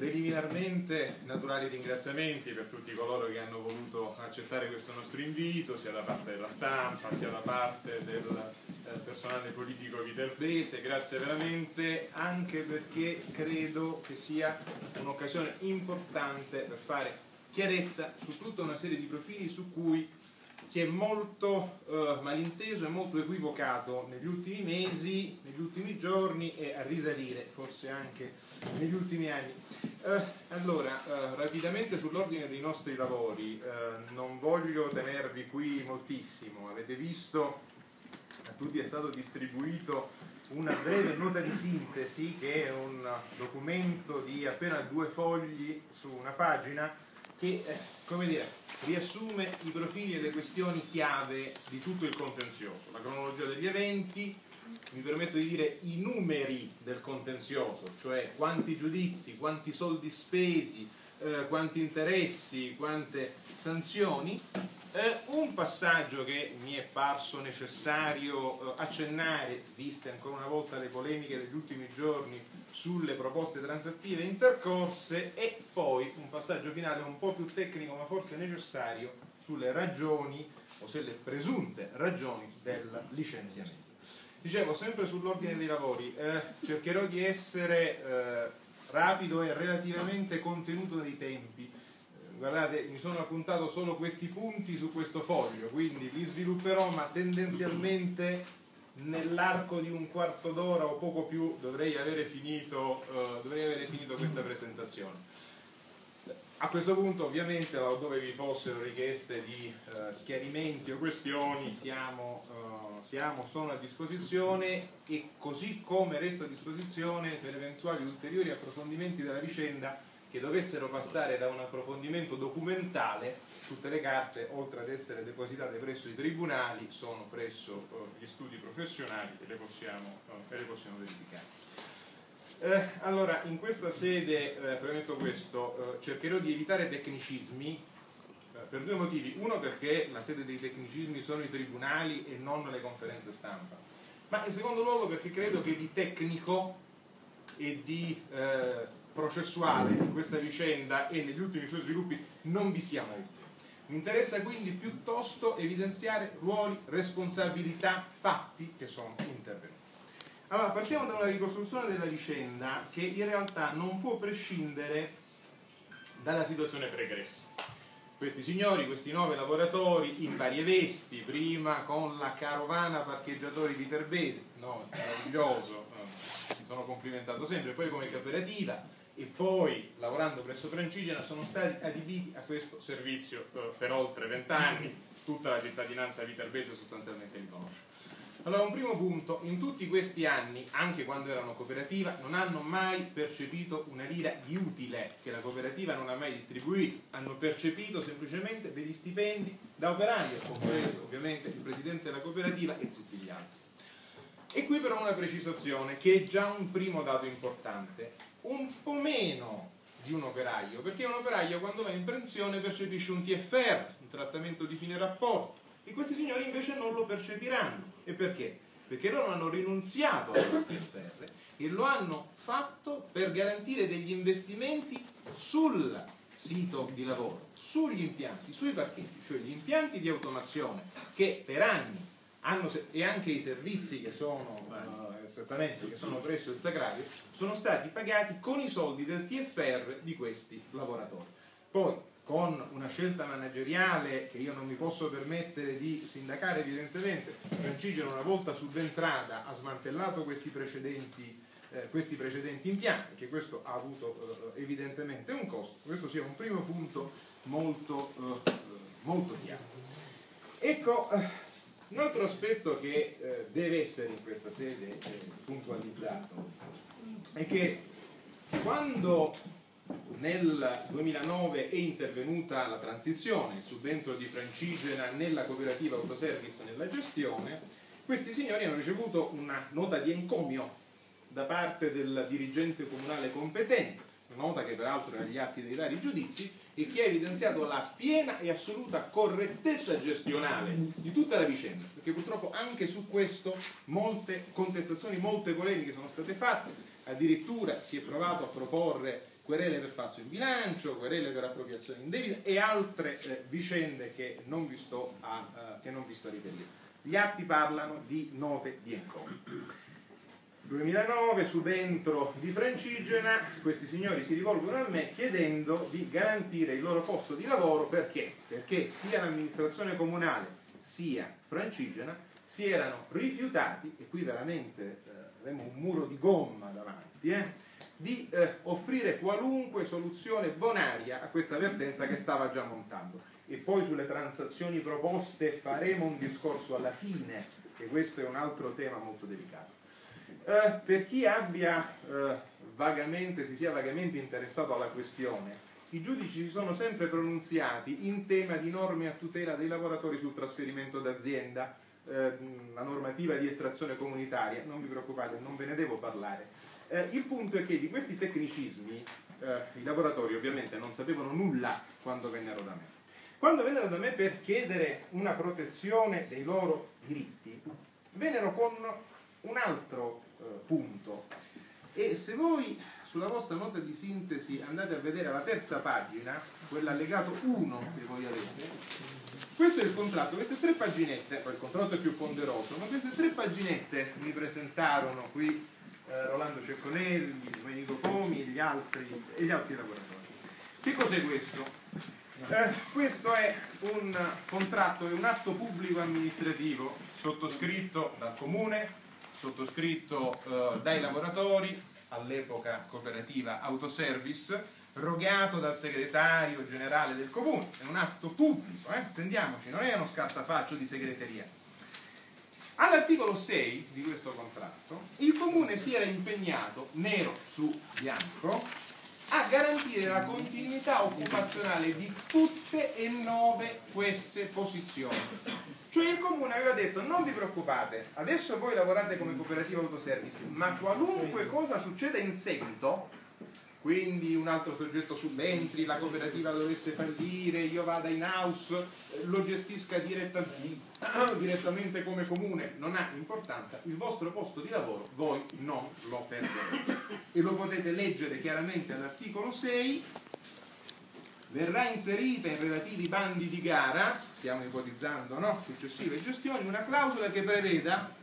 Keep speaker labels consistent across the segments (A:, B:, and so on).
A: preliminarmente naturali ringraziamenti per tutti coloro che hanno voluto accettare questo nostro invito, sia da parte della stampa, sia da parte del eh, personale politico viterbese. Grazie veramente anche perché credo che sia un'occasione importante per fare chiarezza su tutta una serie di profili su cui si è molto eh, malinteso e molto equivocato negli ultimi mesi, negli ultimi giorni e a risalire forse anche negli ultimi anni. Eh, allora, eh, rapidamente sull'ordine dei nostri lavori, eh, non voglio tenervi qui moltissimo, avete visto, a tutti è stato distribuito una breve nota di sintesi che è un documento di appena due fogli su una pagina che, eh, dire, riassume i profili e le questioni chiave di tutto il contenzioso, la cronologia degli eventi, mi permetto di dire i numeri del contenzioso, cioè quanti giudizi, quanti soldi spesi, eh, quanti interessi, quante sanzioni, eh, un passaggio che mi è parso necessario eh, accennare, viste ancora una volta le polemiche degli ultimi giorni sulle proposte transattive intercorse e poi un passaggio finale un po' più tecnico ma forse necessario sulle ragioni o sulle presunte ragioni del licenziamento. Dicevo, sempre sull'ordine dei lavori, eh, cercherò di essere eh, rapido e relativamente contenuto nei tempi. Eh, guardate, mi sono appuntato solo questi punti su questo foglio, quindi li svilupperò, ma tendenzialmente nell'arco di un quarto d'ora o poco più dovrei avere finito, uh, dovrei avere finito questa presentazione. A questo punto ovviamente laddove vi fossero richieste di uh, schiarimenti o questioni siamo, uh, siamo, sono a disposizione e così come resto a disposizione per eventuali ulteriori approfondimenti della vicenda che dovessero passare da un approfondimento documentale, tutte le carte, oltre ad essere depositate presso i tribunali, sono presso eh, gli studi professionali e le possiamo, eh, le possiamo verificare. Eh, allora, in questa sede, eh, premetto questo, eh, cercherò di evitare tecnicismi eh, per due motivi. Uno perché la sede dei tecnicismi sono i tribunali e non le conferenze stampa. Ma in secondo luogo perché credo che di tecnico e di processuale in questa vicenda e negli ultimi suoi sviluppi non vi sia molto. Mi interessa quindi piuttosto evidenziare ruoli, responsabilità, fatti che sono intervenuti. Allora, partiamo da una ricostruzione della vicenda che in realtà non può prescindere dalla situazione pregressa. Questi signori, questi nove lavoratori in varie vesti, prima con la carovana parcheggiatori di Terbesi, no, meraviglioso, mi sono complimentato sempre, poi come cooperativa, e poi lavorando presso Francigena sono stati adibiti a questo servizio eh, per oltre vent'anni, tutta la cittadinanza viterbese sostanzialmente li conosce. Allora, un primo punto, in tutti questi anni, anche quando erano cooperativa, non hanno mai percepito una lira di utile che la cooperativa non ha mai distribuito, hanno percepito semplicemente degli stipendi da operaio, compreso ovviamente il presidente della cooperativa e tutti gli altri. E qui però una precisazione che è già un primo dato importante. Un po' meno di un operaio, perché un operaio quando va in pensione percepisce un TFR, un trattamento di fine rapporto, e questi signori invece non lo percepiranno. E perché? Perché loro hanno rinunziato al TFR e lo hanno fatto per garantire degli investimenti sul sito di lavoro, sugli impianti, sui parcheggi, cioè gli impianti di automazione che per anni hanno, e anche i servizi che sono esattamente, che sono presso il Sacrario, sono stati pagati con i soldi del TFR di questi lavoratori. Poi, con una scelta manageriale che io non mi posso permettere di sindacare evidentemente, Francigeno una volta subentrata ha smantellato questi precedenti, eh, questi precedenti impianti, che questo ha avuto eh, evidentemente un costo. Questo sia un primo punto molto, eh, molto chiaro. Ecco, eh, un altro aspetto che eh, deve essere in questa sede eh, puntualizzato è che quando nel 2009 è intervenuta la transizione, il subentro di Francigena nella cooperativa autoservice nella gestione, questi signori hanno ricevuto una nota di encomio da parte del dirigente comunale competente, nota che peraltro è agli atti dei vari giudizi, e che ha evidenziato la piena e assoluta correttezza gestionale di tutta la vicenda, perché purtroppo anche su questo molte contestazioni, molte polemiche sono state fatte, addirittura si è provato a proporre querele per falso in bilancio, querele per appropriazione indebita e altre eh, vicende che non, vi sto a, uh, che non vi sto a riferire. Gli atti parlano di note di encomi. 2009, subentro di Francigena, questi signori si rivolgono a me chiedendo di garantire il loro posto di lavoro perché? Perché sia l'amministrazione comunale sia Francigena si erano rifiutati, e qui veramente eh, avremo un muro di gomma davanti, eh, di eh, offrire qualunque soluzione bonaria a questa vertenza che stava già montando. E poi sulle transazioni proposte faremo un discorso alla fine, che questo è un altro tema molto delicato. Eh, per chi abbia eh, vagamente, si sia vagamente interessato alla questione, i giudici si sono sempre pronunziati in tema di norme a tutela dei lavoratori sul trasferimento d'azienda, eh, la normativa di estrazione comunitaria, non vi preoccupate, non ve ne devo parlare. Eh, il punto è che di questi tecnicismi eh, i lavoratori ovviamente non sapevano nulla quando vennero da me. Quando vennero da me per chiedere una protezione dei loro diritti, vennero con un altro eh, punto. E se voi sulla vostra nota di sintesi andate a vedere la terza pagina, quell'allegato 1 che voi avete, questo è il contratto, queste tre paginette, poi il contratto è più ponderoso, ma queste tre paginette mi presentarono qui eh, Rolando Cecconelli, Domenico Comi e gli altri, e gli altri lavoratori. Che cos'è questo? Eh, questo è un contratto, è un atto pubblico amministrativo sottoscritto dal comune sottoscritto eh, dai lavoratori, all'epoca cooperativa Autoservice, rogato dal segretario generale del comune, è un atto pubblico, eh? intendiamoci, non è uno scartafaccio di segreteria. All'articolo 6 di questo contratto il comune si era impegnato, nero su bianco, a garantire la continuità occupazionale di tutte e nove queste posizioni. Cioè il comune aveva detto non vi preoccupate, adesso voi lavorate come cooperativa autoservice, ma qualunque cosa succeda in seguito, quindi un altro soggetto subentri, la cooperativa dovesse fallire, io vada in house, lo gestisca diretta, direttamente come comune, non ha importanza, il vostro posto di lavoro voi non lo perderete. E lo potete leggere chiaramente all'articolo 6 verrà inserita in relativi bandi di gara, stiamo ipotizzando no? successive gestioni, una clausola che preveda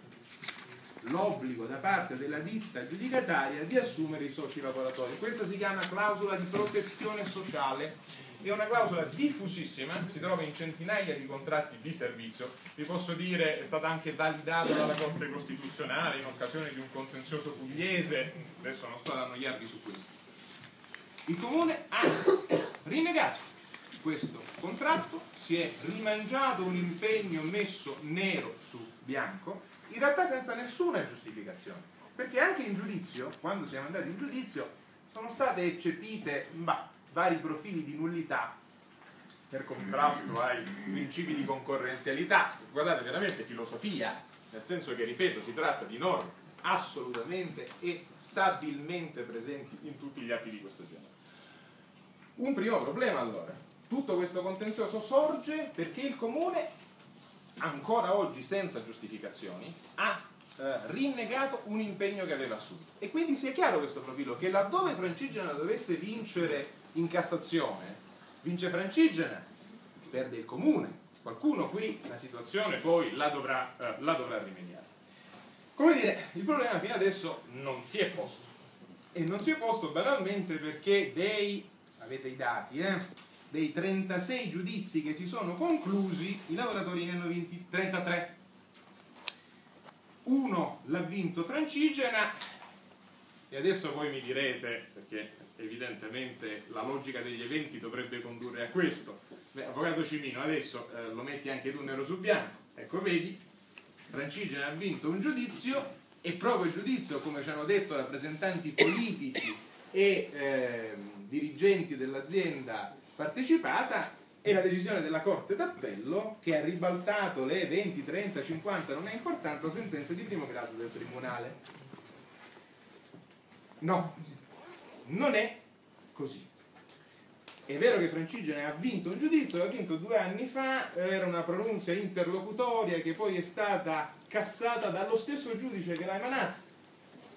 A: l'obbligo da parte della ditta giudicataria di assumere i soci lavoratori. Questa si chiama clausola di protezione sociale, è una clausola diffusissima, si trova in centinaia di contratti di servizio, vi posso dire è stata anche validata dalla Corte Costituzionale in occasione di un contenzioso pugliese, adesso non sto ad annoiarvi su questo. Il comune ha rinnegato questo contratto, si è rimangiato un impegno messo nero su bianco, in realtà senza nessuna giustificazione, perché anche in giudizio, quando siamo andati in giudizio, sono state eccepite bah, vari profili di nullità per contrasto ai principi di concorrenzialità. Guardate, veramente filosofia, nel senso che, ripeto, si tratta di norme assolutamente e stabilmente presenti in tutti gli atti di questo genere. Un primo problema allora, tutto questo contenzioso sorge perché il comune, ancora oggi senza giustificazioni, ha eh, rinnegato un impegno che aveva assunto. E quindi sia chiaro questo profilo, che laddove Francigena dovesse vincere in Cassazione, vince Francigena, perde il comune. Qualcuno qui la situazione poi la dovrà, eh, la dovrà rimediare. Come dire, il problema fino adesso non si è posto. E non si è posto banalmente perché dei avete i dati, eh? Dei 36 giudizi che si sono conclusi, i lavoratori ne hanno vinti 33. Uno l'ha vinto Francigena e adesso voi mi direte, perché evidentemente la logica degli eventi dovrebbe condurre a questo. Beh, avvocato Cimino, adesso eh, lo metti anche tu nero su bianco. Ecco, vedi, Francigena ha vinto un giudizio e proprio il giudizio, come ci hanno detto rappresentanti politici e eh, dirigenti dell'azienda partecipata è la decisione della Corte d'Appello che ha ribaltato le 20, 30, 50, non ha importanza, sentenze di primo grado del Tribunale. No, non è così. È vero che Francigene ha vinto un giudizio, l'ha vinto due anni fa, era una pronuncia interlocutoria che poi è stata cassata dallo stesso giudice che l'ha emanata.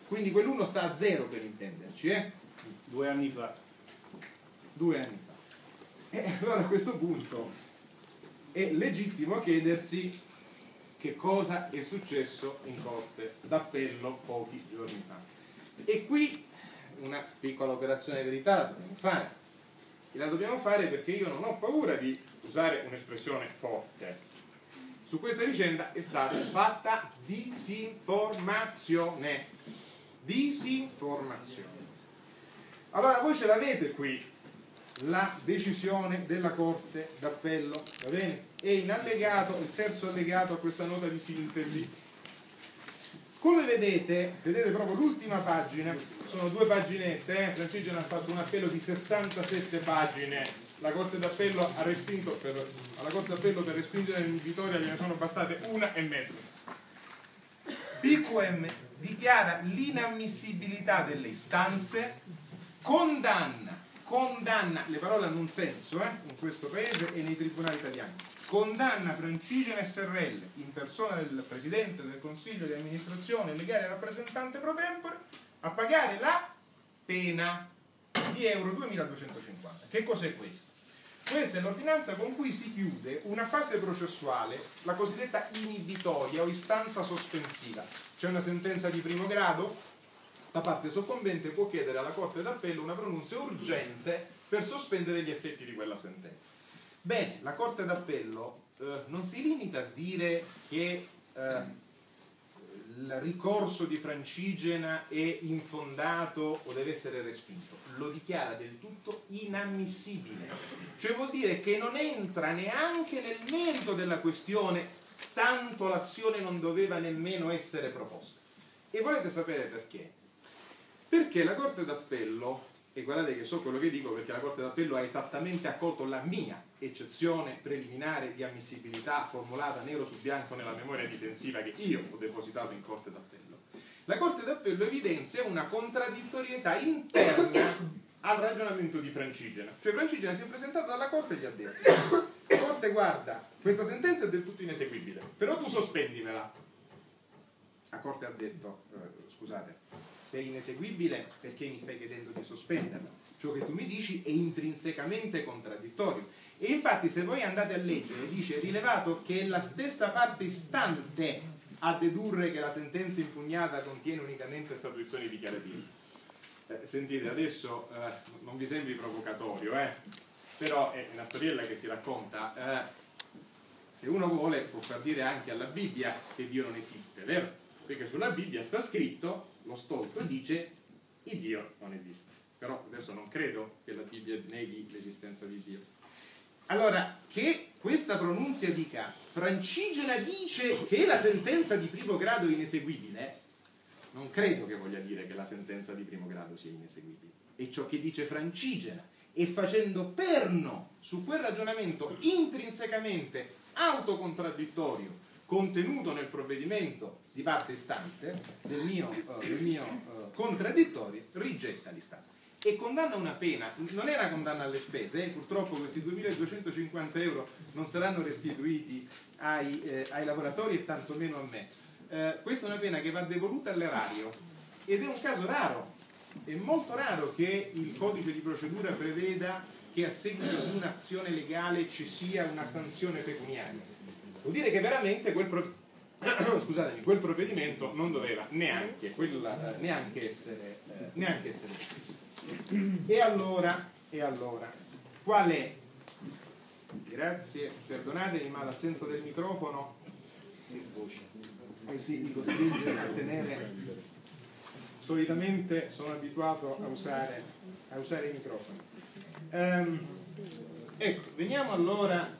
A: Quindi quell'uno sta a zero per intenderci. Eh?
B: Due anni fa.
A: Due anni fa. E allora a questo punto è legittimo chiedersi che cosa è successo in Corte d'Appello pochi giorni fa. E qui una piccola operazione di verità la dobbiamo fare. E la dobbiamo fare perché io non ho paura di usare un'espressione forte. Su questa vicenda è stata fatta disinformazione. Disinformazione. Allora voi ce l'avete qui la decisione della Corte d'Appello, va bene? E in allegato, il terzo allegato a questa nota di sintesi. Come vedete, vedete proprio l'ultima pagina, sono due paginette, eh? Francigena ha fatto un appello di 67 pagine, la Corte d'Appello ha respinto, per, alla Corte d'Appello per respingere l'invitoria gliene sono bastate una e mezzo. PQM dichiara l'inammissibilità delle istanze, condanna, condanna, le parole hanno un senso eh, in questo paese e nei tribunali italiani, condanna Francigena SRL in persona del Presidente del Consiglio di amministrazione legale rappresentante pro tempore a pagare la pena di euro 2250. Che cos'è questo? Questa è l'ordinanza con cui si chiude una fase processuale, la cosiddetta inibitoria o istanza sospensiva. C'è una sentenza di primo grado, la parte soccombente può chiedere alla Corte d'Appello una pronuncia urgente per sospendere gli effetti di quella sentenza. Bene, la Corte d'Appello eh, non si limita a dire che eh, il ricorso di Francigena è infondato o deve essere respinto, lo dichiara del tutto inammissibile. Cioè vuol dire che non entra neanche nel merito della questione, tanto l'azione non doveva nemmeno essere proposta. E volete sapere perché? Perché la Corte d'Appello, e guardate che so quello che dico perché la Corte d'Appello ha esattamente accolto la mia eccezione preliminare di ammissibilità formulata nero su bianco nella memoria difensiva che io ho depositato in Corte d'Appello, la Corte d'Appello evidenzia una contraddittorietà interna al ragionamento di Francigena. Cioè Francigena si è presentato dalla Corte e gli ha detto Corte guarda, questa sentenza è del tutto ineseguibile, però tu sospendimela. La Corte ha detto, eh, scusate, se è ineseguibile perché mi stai chiedendo di sospenderla? Ciò che tu mi dici è intrinsecamente contraddittorio. E infatti se voi andate a leggere dice rilevato che è la stessa parte istante a dedurre che la sentenza impugnata contiene unicamente statuizioni dichiarative. Eh, sentite, adesso eh, non vi sembri provocatorio, eh? però è una storiella che si racconta. Eh, se uno vuole può far dire anche alla Bibbia che Dio non esiste, vero? Perché sulla Bibbia sta scritto, lo stolto dice, il Dio non esiste. Però adesso non credo che la Bibbia neghi l'esistenza di Dio. Allora, che questa pronunzia dica Francigena dice che la sentenza di primo grado è ineseguibile, non credo che voglia dire che la sentenza di primo grado sia ineseguibile. È ciò che dice Francigena e facendo perno su quel ragionamento intrinsecamente autocontradittorio contenuto nel provvedimento di parte istante del mio, uh, del mio uh, contraddittorio, rigetta l'istanza e condanna una pena, non una condanna alle spese, eh? purtroppo questi 2.250 euro non saranno restituiti ai, eh, ai lavoratori e tantomeno a me. Eh, questa è una pena che va devoluta all'erario ed è un caso raro, è molto raro che il codice di procedura preveda che a seguito di un'azione legale ci sia una sanzione pecuniaria. Vuol dire che veramente quel, pro... Quel provvedimento non doveva neanche, quella, eh, neanche essere, eh, neanche essere. E allora, e allora, qual è? Grazie, perdonatemi ma l'assenza del microfono eh sì, mi costringe a tenere. Solitamente sono abituato a usare, a usare i microfoni. Um, ecco, veniamo allora,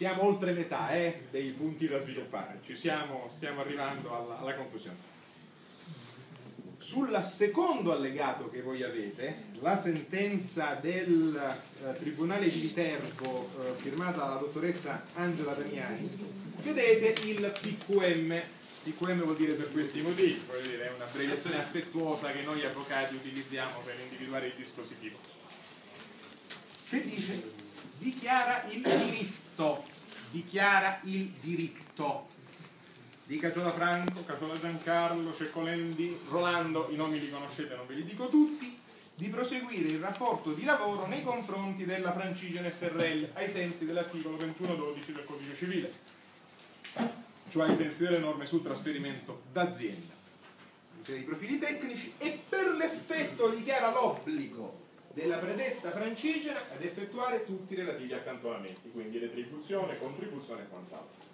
A: siamo oltre metà eh, dei punti da sviluppare, ci siamo, stiamo arrivando alla, alla conclusione. Sul secondo allegato che voi avete, la sentenza del eh, Tribunale di Viterbo eh, firmata dalla dottoressa Angela Damiani, vedete il PQM. PQM vuol dire per questi motivi, dire, è un'abbreviazione affettuosa che noi avvocati utilizziamo per individuare il dispositivo. Che dice? Dichiara il diritto, dichiara il diritto. Di Caciola Franco, Caciola Giancarlo, Ceccolendi, Rolando, i nomi li conoscete, non ve li dico tutti, di proseguire il rapporto di lavoro nei confronti della Francigena SRL ai sensi dell'articolo 2112 del Codice Civile, cioè ai sensi delle norme sul trasferimento d'azienda. Dei profili tecnici e per l'effetto dichiara l'obbligo della predetta francigena ad effettuare tutti i relativi accantonamenti, quindi retribuzione, contribuzione e quant'altro.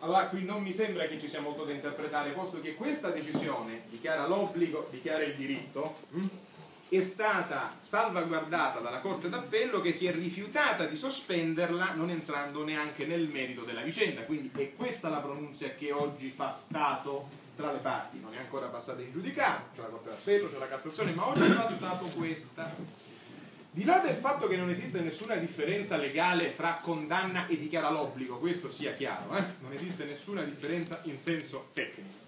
A: Allora qui non mi sembra che ci sia molto da interpretare, posto che questa decisione dichiara l'obbligo, dichiara il diritto, hm, è stata salvaguardata dalla Corte d'Appello che si è rifiutata di sospenderla non entrando neanche nel merito della vicenda. Quindi è questa la pronunzia che oggi fa Stato tra le parti, non è ancora passata in giudicato, c'è la Corte d'Appello, c'è la Cassazione, ma oggi fa Stato questa. Di là del fatto che non esiste nessuna differenza legale fra condanna e dichiara l'obbligo, questo sia chiaro, eh? non esiste nessuna differenza in senso tecnico,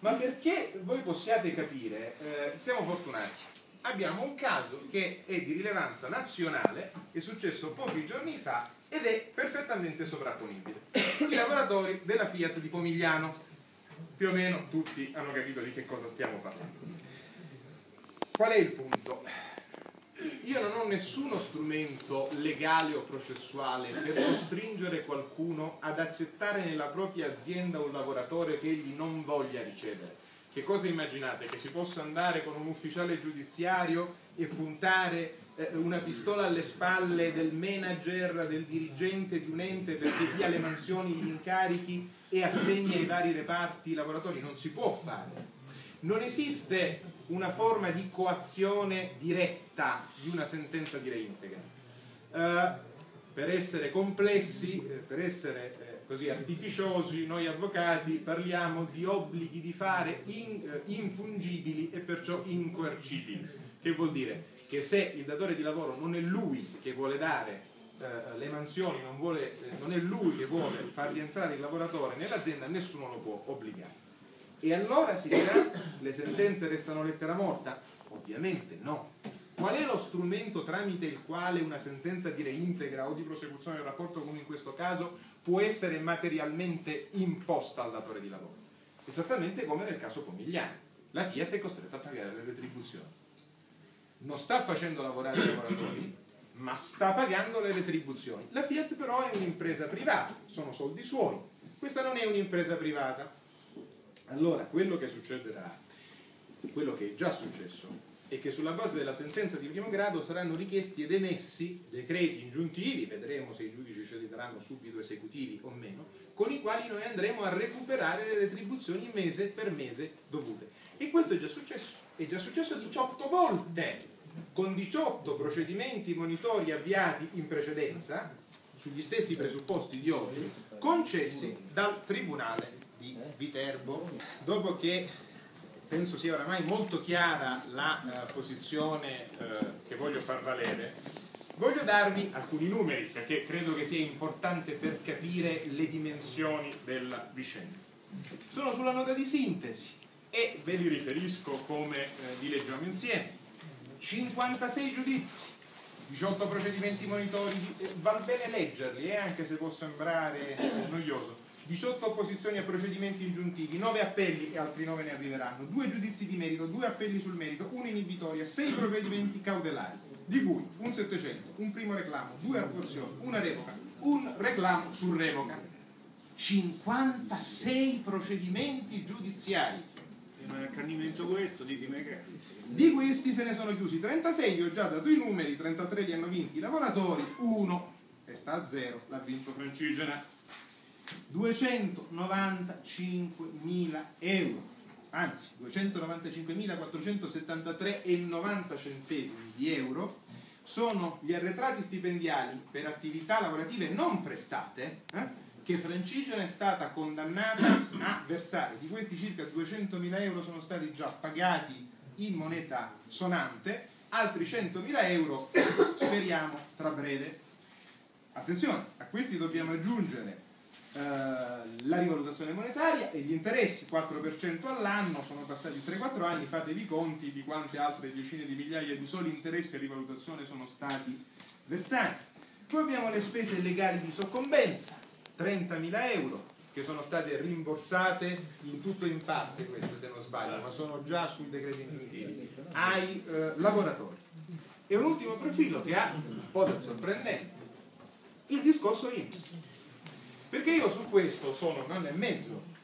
A: ma perché voi possiate capire, eh, siamo fortunati abbiamo un caso che è di rilevanza nazionale, è successo pochi giorni fa ed è perfettamente sovrapponibile. I lavoratori della Fiat di Pomigliano, più o meno tutti hanno capito di che cosa stiamo parlando. Qual è il punto? Io non ho nessuno strumento legale o processuale per costringere qualcuno ad accettare nella propria azienda un lavoratore che egli non voglia ricevere che cosa immaginate? Che si possa andare con un ufficiale giudiziario e puntare eh, una pistola alle spalle del manager, del dirigente di un ente perché dia le mansioni, gli incarichi e assegna ai vari reparti i lavoratori? Non si può fare. Non esiste una forma di coazione diretta di una sentenza di reintegra. Uh, per essere complessi, eh, per essere così artificiosi, noi avvocati parliamo di obblighi di fare in, eh, infungibili e perciò incoercibili. Che vuol dire? Che se il datore di lavoro non è lui che vuole dare eh, le mansioni, non, vuole, eh, non è lui che vuole far rientrare il lavoratore nell'azienda, nessuno lo può obbligare. E allora si dirà le sentenze restano lettera morta? Ovviamente no. Qual è lo strumento tramite il quale una sentenza di reintegra o di prosecuzione del rapporto, come in questo caso, può essere materialmente imposta al datore di lavoro. Esattamente come nel caso Pomigliani. La Fiat è costretta a pagare le retribuzioni. Non sta facendo lavorare i lavoratori, ma sta pagando le retribuzioni. La Fiat però è un'impresa privata, sono soldi suoi. Questa non è un'impresa privata. Allora, quello che succederà, quello che è già successo, e che sulla base della sentenza di primo grado saranno richiesti ed emessi decreti ingiuntivi, vedremo se i giudici ce li daranno subito esecutivi o meno, con i quali noi andremo a recuperare le retribuzioni mese per mese dovute. E questo è già successo, è già successo 18 volte, con 18 procedimenti monitori avviati in precedenza, sugli stessi presupposti di oggi, concessi dal Tribunale di Viterbo. Dopo che penso sia oramai molto chiara la uh, posizione uh, che voglio far valere, voglio darvi alcuni numeri perché credo che sia importante per capire le dimensioni della vicenda. Sono sulla nota di sintesi e ve li riferisco come eh, li leggiamo insieme. 56 giudizi, 18 procedimenti monitori, eh, va bene leggerli eh, anche se può sembrare noioso 18 opposizioni a procedimenti ingiuntivi, 9 appelli e altri 9 ne arriveranno, 2 giudizi di merito, 2 appelli sul merito, 1 inibitoria, 6 provvedimenti cautelari, di cui un 700, un primo reclamo, 2 attuazioni, una revoca, un reclamo su revoca. 56 procedimenti giudiziari.
B: Se non è accanimento questo, ditemi che.
A: Di questi se ne sono chiusi 36, vi ho già dato i numeri, 33 li hanno vinti i lavoratori, 1 e sta a 0, l'ha vinto Francigena. 295.000 euro, anzi 295.473,90 centesimi di euro sono gli arretrati stipendiali per attività lavorative non prestate eh, che Francigena è stata condannata a versare. Di questi circa 200.000 euro sono stati già pagati in moneta sonante, altri 100.000 euro speriamo tra breve. Attenzione, a questi dobbiamo aggiungere eh, la rivalutazione monetaria e gli interessi 4% all'anno sono passati 3-4 anni, fatevi i conti di quante altre decine di migliaia di soli interessi e rivalutazione sono stati versati. Poi abbiamo le spese legali di soccombenza, 30.000 euro, che sono state rimborsate in tutto e in parte queste se non sbaglio, ma sono già sui decreti intuitivi, ai eh, lavoratori. E un ultimo profilo che ha un po' del sorprendente, il discorso INPS. Perché io su questo sono un anno e mezzo.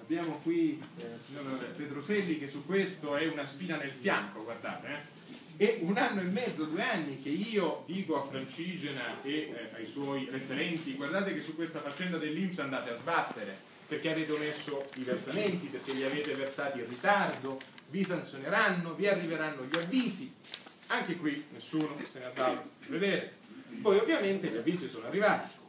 A: Abbiamo qui eh, il signor Pedroselli che su questo è una spina nel fianco, guardate. Eh. È un anno e mezzo, due anni che io dico a Francigena e eh, ai suoi referenti, guardate che su questa faccenda dell'Inps andate a sbattere, perché avete omesso i versamenti, perché li avete versati in ritardo, vi sanzioneranno, vi arriveranno gli avvisi. Anche qui nessuno se ne dato a vedere. Poi ovviamente gli avvisi sono arrivati.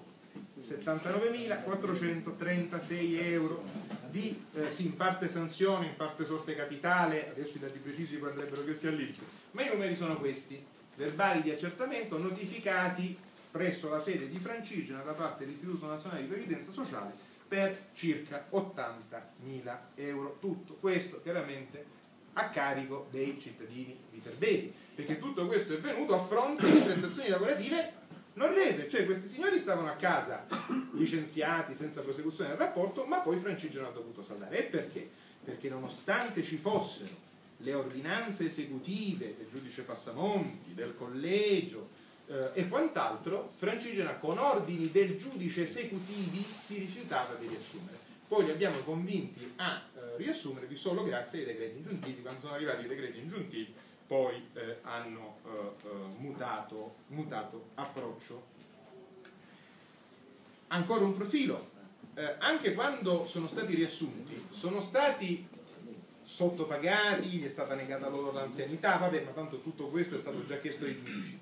A: 79.436 euro di eh, sì, in parte sanzione, in parte sorte capitale, adesso i dati precisi poi andrebbero chiesti all'Inps, ma i numeri sono questi, verbali di accertamento notificati presso la sede di Francigena da parte dell'Istituto Nazionale di Previdenza Sociale per circa 80.000 euro. Tutto questo chiaramente a carico dei cittadini viterbesi, perché tutto questo è venuto a fronte di prestazioni lavorative non rese, cioè questi signori stavano a casa licenziati senza prosecuzione del rapporto, ma poi Francigeno ha dovuto saldare. E perché? Perché nonostante ci fossero le ordinanze esecutive del giudice Passamonti, del collegio eh, e quant'altro, Francigena con ordini del giudice esecutivi si rifiutava di riassumere. Poi li abbiamo convinti a eh, riassumervi solo grazie ai decreti ingiuntivi, quando sono arrivati i decreti ingiuntivi poi eh, hanno eh, eh, mutato, mutato, approccio. Ancora un profilo, eh, anche quando sono stati riassunti, sono stati sottopagati, gli è stata negata loro l'anzianità, vabbè, ma tanto tutto questo è stato già chiesto ai giudici.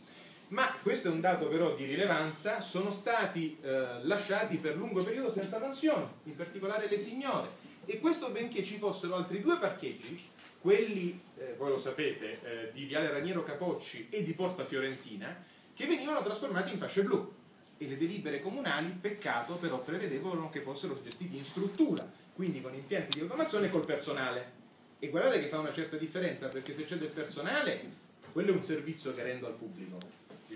A: Ma questo è un dato però di rilevanza, sono stati eh, lasciati per lungo periodo senza mansioni, in particolare le signore. E questo benché ci fossero altri due parcheggi quelli, eh, voi lo sapete, eh, di Viale Raniero Capocci e di Porta Fiorentina, che venivano trasformati in fasce blu. E le delibere comunali, peccato, però prevedevano che fossero gestiti in struttura, quindi con impianti di automazione e col personale. E guardate che fa una certa differenza, perché se c'è del personale, quello è un servizio che rendo al pubblico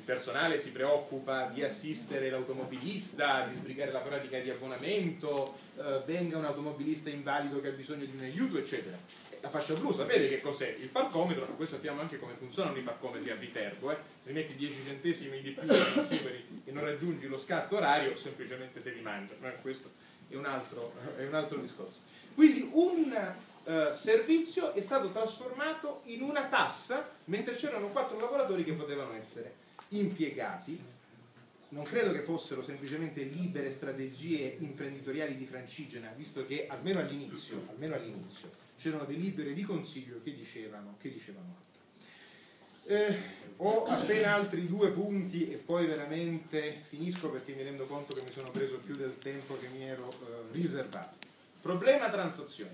A: personale si preoccupa di assistere l'automobilista, di sbrigare la pratica di abbonamento, eh, venga un automobilista invalido che ha bisogno di un aiuto, eccetera. La fascia blu, sapete che cos'è? Il parcometro, ma poi sappiamo anche come funzionano i parcometri a Viterbo, eh? se metti 10 centesimi di più e non raggiungi lo scatto orario, semplicemente se li mangia, ma questo è un altro, è un altro discorso. Quindi un eh, servizio è stato trasformato in una tassa mentre c'erano quattro lavoratori che potevano essere impiegati, non credo che fossero semplicemente libere strategie imprenditoriali di Francigena, visto che almeno all'inizio, almeno all'inizio c'erano delle libere di consiglio che dicevano, che dicevano altro. Eh, ho appena altri due punti e poi veramente finisco perché mi rendo conto che mi sono preso più del tempo che mi ero eh, riservato. Problema transazioni.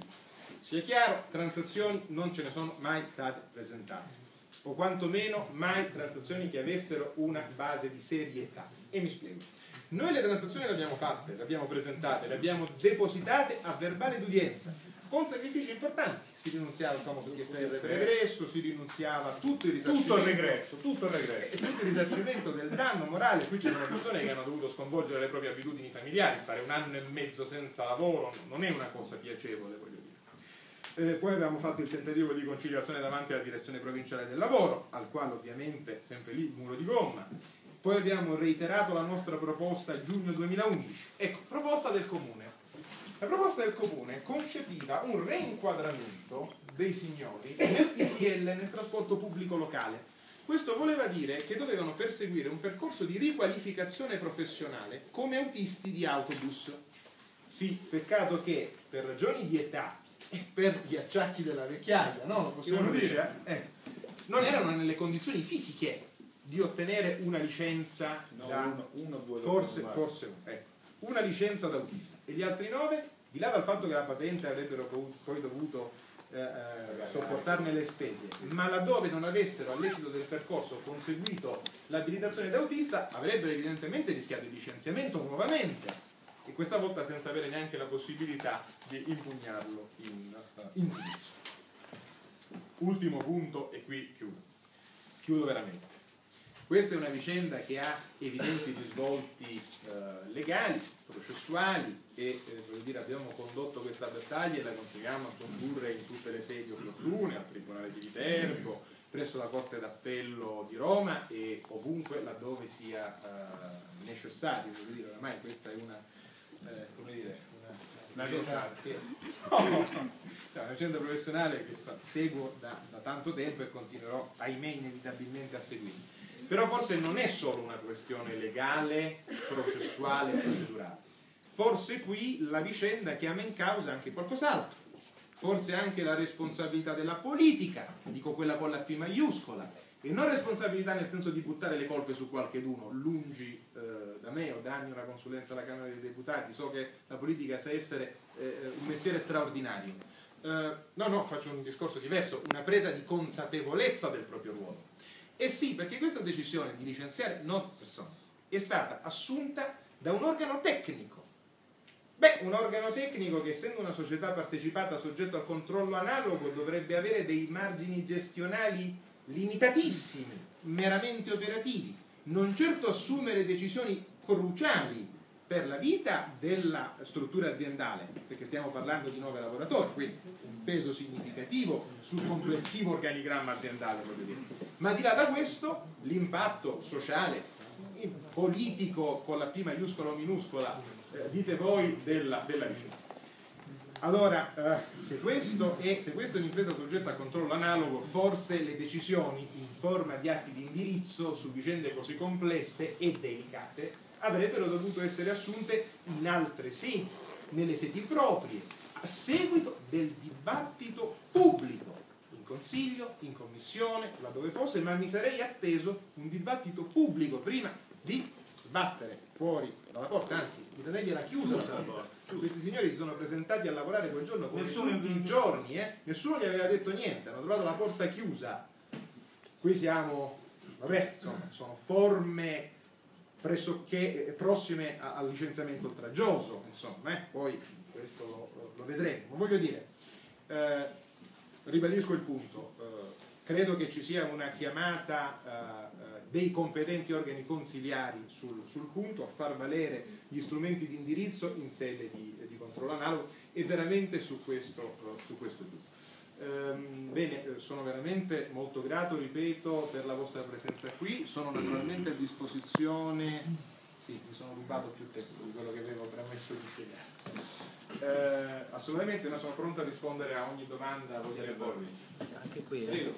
A: Sia chiaro, transazioni non ce ne sono mai state presentate o quantomeno mai transazioni che avessero una base di serietà. E mi spiego. Noi le transazioni le abbiamo fatte, le abbiamo presentate, le abbiamo depositate a verbale d'udienza, con sacrifici importanti. Si rinunziava al famoso TFR per regresso, si rinunziava a tutto il risarcimento.
B: Tutto il regresso, tutto il regresso.
A: E tutto il risarcimento del danno morale. Qui ci sono persone che hanno dovuto sconvolgere le proprie abitudini familiari, stare un anno e mezzo senza lavoro non è una cosa piacevole, voglio dire. Eh, poi abbiamo fatto il tentativo di conciliazione davanti alla direzione provinciale del lavoro, al quale ovviamente sempre lì muro di gomma. Poi abbiamo reiterato la nostra proposta a giugno 2011. Ecco, proposta del comune. La proposta del comune concepiva un reinquadramento dei signori nel TPL, nel trasporto pubblico locale. Questo voleva dire che dovevano perseguire un percorso di riqualificazione professionale come autisti di autobus. Sì, peccato che per ragioni di età per gli acciacchi della vecchiaia, no? Lo possiamo dire? Eh? Non erano nelle condizioni fisiche di ottenere una licenza
B: no,
A: da
B: uno, uno, due,
A: forse, forse uno, ecco. una licenza d'autista e gli altri nove, di là dal fatto che la patente avrebbero poi dovuto eh, eh, sopportarne le spese, ma laddove non avessero all'esito del percorso conseguito l'abilitazione d'autista avrebbero evidentemente rischiato il licenziamento nuovamente e questa volta senza avere neanche la possibilità di impugnarlo in, uh, in giudizio. Ultimo punto e qui chiudo. Chiudo veramente. Questa è una vicenda che ha evidenti risvolti eh, legali, processuali e eh, dire, abbiamo condotto questa battaglia e la continuiamo a condurre in tutte le sedi opportune, al Tribunale di Viterbo, presso la Corte d'Appello di Roma e ovunque laddove sia eh, necessario. Dire, ormai questa è una, eh, come dire, una,
C: crociata.
A: che, no, cioè, una professionale che seguo da, da tanto tempo e continuerò, ahimè, inevitabilmente a seguire. Però forse non è solo una questione legale, processuale, procedurale. Forse qui la vicenda chiama in causa anche qualcos'altro. Forse anche la responsabilità della politica, dico quella con la P maiuscola, e non responsabilità nel senso di buttare le colpe su qualcheduno, lungi eh, me, ho da anni una consulenza alla Camera dei Deputati, so che la politica sa essere eh, un mestiere straordinario. Eh, no, no, faccio un discorso diverso, una presa di consapevolezza del proprio ruolo. E sì, perché questa decisione di licenziare not persone è stata assunta da un organo tecnico. Beh, un organo tecnico che essendo una società partecipata soggetto al controllo analogo dovrebbe avere dei margini gestionali limitatissimi, meramente operativi, non certo assumere decisioni cruciali per la vita della struttura aziendale, perché stiamo parlando di nove lavoratori, quindi un peso significativo sul complessivo organigramma aziendale, voglio dire. Ma di là da questo, l'impatto sociale, politico con la P maiuscola o minuscola, eh, dite voi, della, della vicenda. Allora, eh, se, questo è, se questa è un'impresa soggetta a controllo analogo, forse le decisioni in forma di atti di indirizzo su vicende così complesse e delicate avrebbero dovuto essere assunte in altre sedi, nelle sedi proprie, a seguito del dibattito pubblico, in consiglio, in commissione, laddove fosse, ma mi sarei atteso un dibattito pubblico prima di sbattere fuori dalla porta, anzi, di tenergliela chiusa la porta. Questi signori si sono presentati a lavorare quel giorno come
B: Nessuno-
A: tutti i giorni, eh? nessuno gli aveva detto niente, hanno trovato la porta chiusa. Qui siamo, vabbè, insomma, sono forme pressoché eh, prossime al licenziamento oltraggioso, insomma, eh? poi questo lo, lo vedremo. Ma voglio dire, eh, ribadisco il punto, eh, credo che ci sia una chiamata eh, eh, dei competenti organi consiliari sul, sul punto a far valere gli strumenti di indirizzo in sede di, di controllo analogo e veramente su questo, su questo punto. Ehm, bene, eh, sono veramente molto grato, ripeto, per la vostra presenza qui, sono naturalmente a disposizione, sì, mi sono rubato più tempo di quello che avevo premesso di spiegare. Eh, assolutamente, ma sono pronto a rispondere a ogni domanda, vogliate porvi.
D: Anche qui, eh.